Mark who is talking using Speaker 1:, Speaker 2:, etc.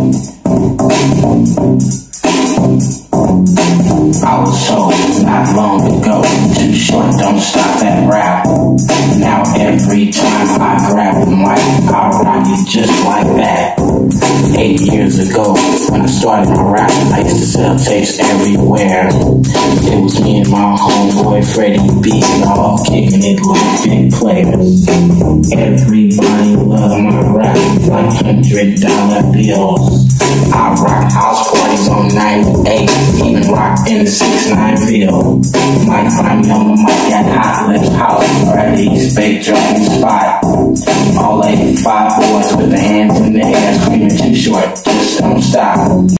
Speaker 1: I was told not long ago, Too Short, don't stop that rap. Now every time I grab the mic, I'll rock you just like that started my rap, I used to sell tapes everywhere. It was me and my homeboy Freddie B, all kicking it like big players. Everybody loved my rap like hundred dollar bills. I rock house parties on 98, even rock in the 6-9 field. Might find me on the mic at Hot Left House or at the East Bay Spot. All 85 boys with their hands in the air screaming Too Short, stop.